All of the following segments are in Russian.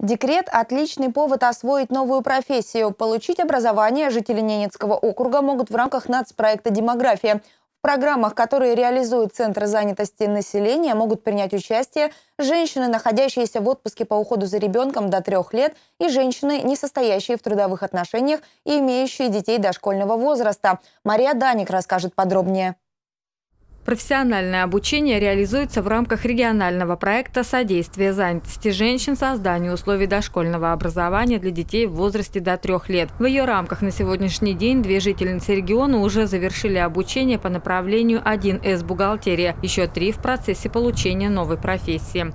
Декрет – отличный повод освоить новую профессию. Получить образование жители Ненецкого округа могут в рамках нацпроекта «Демография». В программах, которые реализуют Центр занятости населения, могут принять участие женщины, находящиеся в отпуске по уходу за ребенком до трех лет, и женщины, не состоящие в трудовых отношениях и имеющие детей дошкольного возраста. Мария Даник расскажет подробнее. Профессиональное обучение реализуется в рамках регионального проекта «Содействие занятости женщин. Созданию условий дошкольного образования для детей в возрасте до трех лет». В ее рамках на сегодняшний день две жительницы региона уже завершили обучение по направлению 1С «Бухгалтерия», еще три в процессе получения новой профессии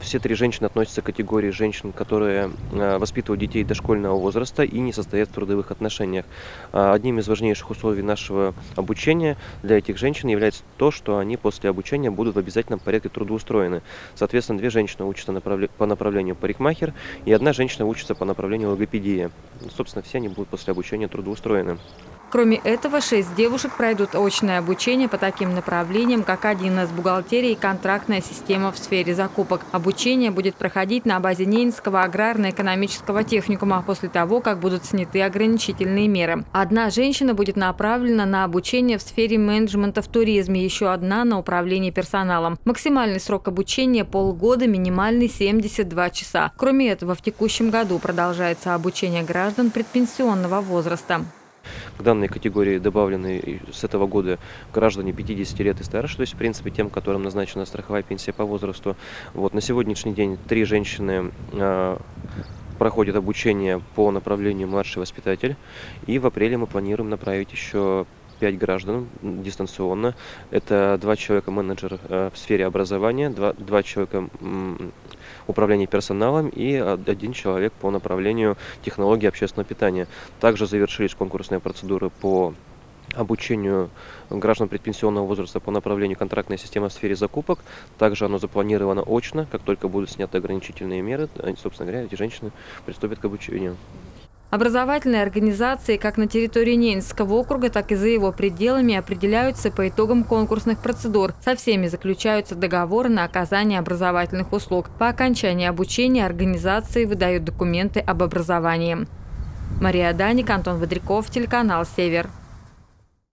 все три женщины относятся к категории женщин, которые э, воспитывают детей дошкольного возраста и не состоят в трудовых отношениях. А, одним из важнейших условий нашего обучения для этих женщин является то, что они после обучения будут в обязательном порядке трудоустроены. Соответственно, две женщины учатся по направлению парикмахер, и одна женщина учится по направлению логопедия. Собственно, все они будут после обучения трудоустроены. Кроме этого, шесть девушек пройдут очное обучение по таким направлениям, как 1С бухгалтерия и контрактная система в сфере закупок. Обучение будет проходить на базе Ненецкого аграрно-экономического техникума после того, как будут сняты ограничительные меры. Одна женщина будет направлена на обучение в сфере менеджмента в туризме, еще одна на управление персоналом. Максимальный срок обучения – полгода, минимальный – 72 часа. Кроме этого, в текущем году продолжается обучение граждан предпенсионного возраста. К данной категории добавлены с этого года граждане 50 лет и старше, то есть, в принципе, тем, которым назначена страховая пенсия по возрасту. Вот, на сегодняшний день три женщины э, проходят обучение по направлению младший воспитатель, и в апреле мы планируем направить еще пять граждан дистанционно. Это два человека менеджер э, в сфере образования, два, два человека управления персоналом и один человек по направлению технологии общественного питания. Также завершились конкурсные процедуры по обучению граждан предпенсионного возраста по направлению контрактная система в сфере закупок. Также оно запланировано очно. Как только будут сняты ограничительные меры, собственно говоря, эти женщины приступят к обучению. Образовательные организации как на территории Ненецкого округа, так и за его пределами определяются по итогам конкурсных процедур. Со всеми заключаются договоры на оказание образовательных услуг. По окончании обучения организации выдают документы об образовании. Мария Даник, Антон Водряков, телеканал «Север».